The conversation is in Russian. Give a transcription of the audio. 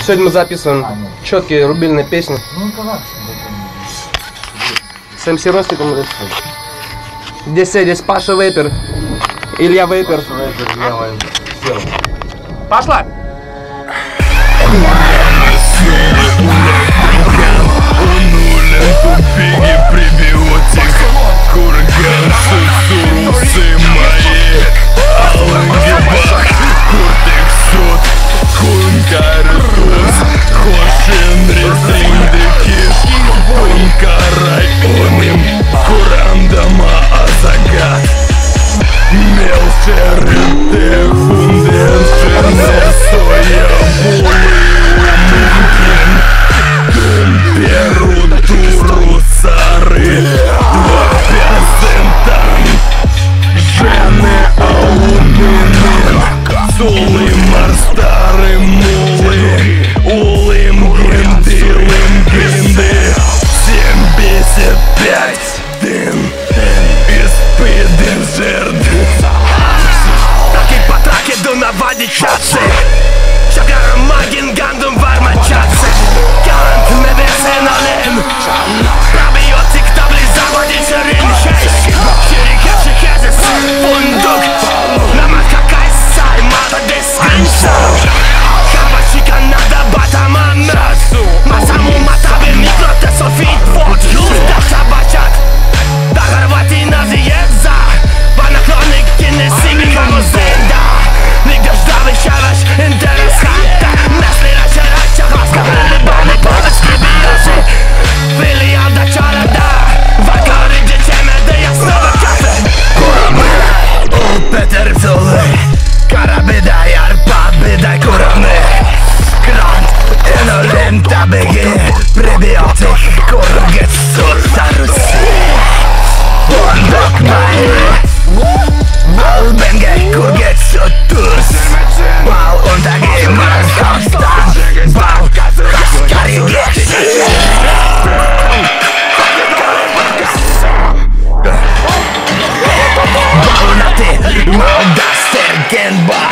Сегодня мы записываем четкие рубильные песни. С МС Ростиком. Здесь здесь Паша Вейпер. Илья Вейпер. Пошла! Holy Morda Sergenba!